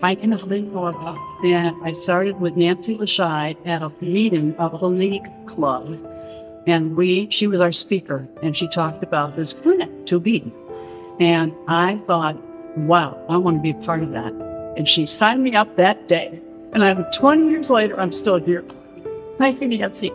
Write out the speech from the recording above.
My name is Lynne Nordhoff, and I started with Nancy Lascheid at a meeting of the League Club. And we, she was our speaker, and she talked about this clinic to be. And I thought, wow, I want to be a part of that. And she signed me up that day. And I'm 20 years later, I'm still here. Thank you, Nancy.